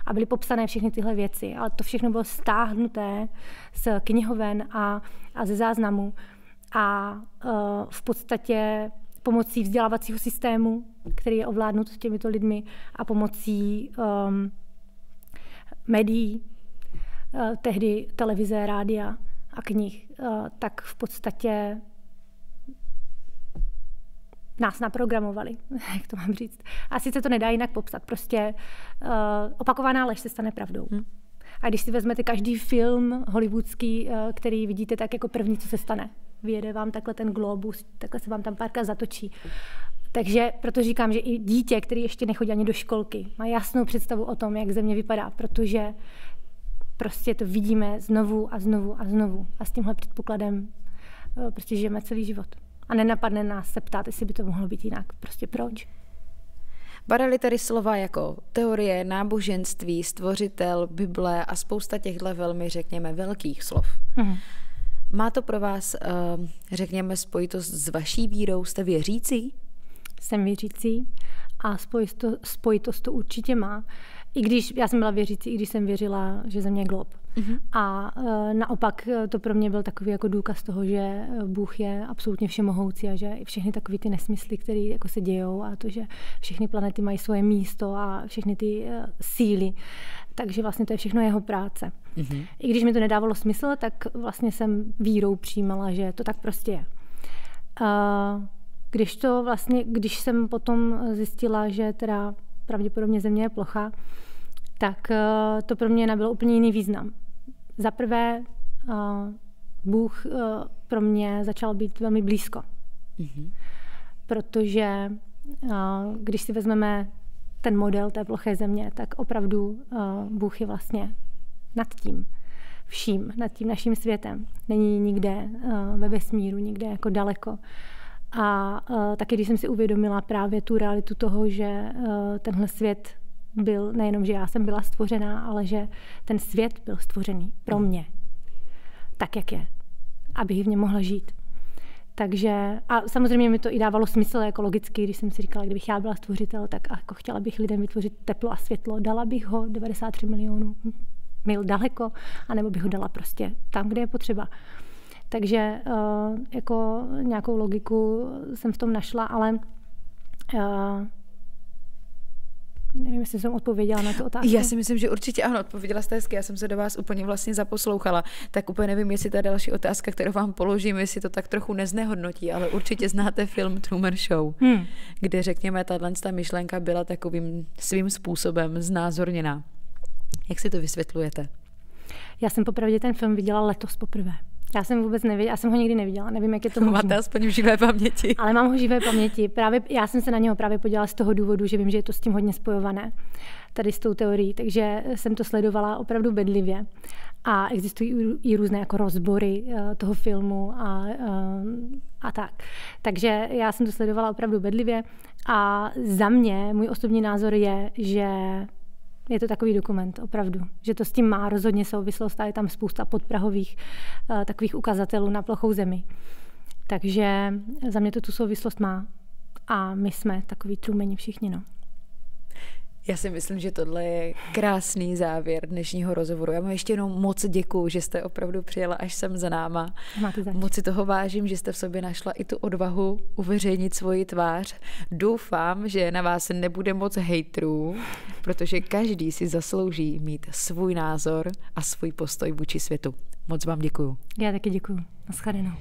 A byly popsané všechny tyhle věci, ale to všechno bylo stáhnuté z knihoven a, a ze záznamů. A uh, v podstatě pomocí vzdělávacího systému, který je ovládnut těmito lidmi a pomocí um, médií, uh, tehdy televize, rádia a knih, uh, tak v podstatě nás naprogramovali, jak to mám říct. A sice to nedá jinak popsat, prostě uh, opakovaná lež se stane pravdou. Hmm. A když si vezmete každý film hollywoodský, uh, který vidíte, tak jako první, co se stane vyjede vám takhle ten globus, takhle se vám tam párka zatočí. Takže proto říkám, že i dítě, který ještě nechodí ani do školky, má jasnou představu o tom, jak země vypadá, protože prostě to vidíme znovu a znovu a znovu. A s tímhle předpokladem eh, prostě žijeme celý život. A nenapadne nás se ptát, jestli by to mohlo být jinak. Prostě proč? Badaly tady slova jako teorie, náboženství, stvořitel, Bible a spousta těchto velmi, řekněme, velkých slov. Mm. Má to pro vás, ehm, řekněme, spojitost s vaší vírou? Jste věřící? Jsem věřící a spojitost, spojitost to určitě má. I když já jsem byla věřící, i když jsem věřila, že země je glob. Mm-hmm. A e, naopak e, to pro mě byl takový jako důkaz toho, že e, Bůh je absolutně všemohoucí a že i všechny takové ty nesmysly, které jako se dějou a to, že všechny planety mají svoje místo a všechny ty e, síly, takže vlastně to je všechno jeho práce. Mm-hmm. I když mi to nedávalo smysl, tak vlastně jsem vírou přijímala, že to tak prostě je. Uh, když to vlastně, když jsem potom zjistila, že teda pravděpodobně země je plocha, tak uh, to pro mě nebylo úplně jiný význam. Za prvé, uh, Bůh uh, pro mě začal být velmi blízko. Mm-hmm. protože když si vezmeme ten model té ploché země, tak opravdu Bůh je vlastně nad tím vším, nad tím naším světem. Není nikde ve vesmíru, nikde jako daleko. A taky, když jsem si uvědomila právě tu realitu toho, že tenhle svět byl, nejenom, že já jsem byla stvořená, ale že ten svět byl stvořený pro mě, tak, jak je, abych v něm mohla žít. Takže a samozřejmě mi to i dávalo smysl jako logicky, když jsem si říkala, kdybych já byla stvořitel, tak jako chtěla bych lidem vytvořit teplo a světlo, dala bych ho 93 milionů mil daleko, anebo bych ho dala prostě tam, kde je potřeba. Takže uh, jako nějakou logiku jsem v tom našla, ale uh, Nevím, jestli jsem odpověděla na tu otázku. Já si myslím, že určitě ano, odpověděla jste hezky. Já jsem se do vás úplně vlastně zaposlouchala. Tak úplně nevím, jestli ta další otázka, kterou vám položím, jestli to tak trochu neznehodnotí, ale určitě znáte film Truman Show, hmm. kde řekněme, tahle ta myšlenka byla takovým svým způsobem znázorněná. Jak si to vysvětlujete? Já jsem popravdě ten film viděla letos poprvé. Já jsem vůbec nevěděla, já jsem ho nikdy neviděla, nevím, jak je to možné. Máte aspoň v živé paměti. Ale mám ho v živé paměti. Právě, já jsem se na něho právě podělala z toho důvodu, že vím, že je to s tím hodně spojované, tady s tou teorií, takže jsem to sledovala opravdu bedlivě. A existují i různé jako rozbory uh, toho filmu a, uh, a tak. Takže já jsem to sledovala opravdu bedlivě a za mě, můj osobní názor je, že je to takový dokument, opravdu, že to s tím má rozhodně souvislost a je tam spousta podprahových uh, takových ukazatelů na plochou zemi. Takže za mě to tu souvislost má. A my jsme takový trumeni všichni, no. Já si myslím, že tohle je krásný závěr dnešního rozhovoru. Já vám ještě jenom moc děkuju, že jste opravdu přijela až sem za náma. Moc si toho vážím, že jste v sobě našla i tu odvahu uveřejnit svoji tvář. Doufám, že na vás nebude moc hejtrů, protože každý si zaslouží mít svůj názor a svůj postoj vůči světu. Moc vám děkuju. Já taky děkuju. Naschledanou.